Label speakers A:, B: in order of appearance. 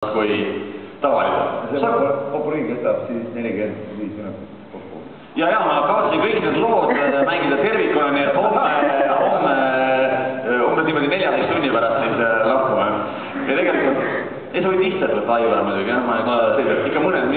A: kui tavaliselt.
B: see popuriin kestab siis nelikümmend viis minutit kokku.
A: ja, ja ma kavatsen kõik need lood äh, mängida tervikuna, nii et homme, homme äh, umbes niimoodi neljateist tunni pärast neid äh, lahkuma. ja tegelikult, ei sa võid lihtsalt võtta Aivar muidugi, jah, ma ka selgelt ikka mõned minutid kavatsen siin veeta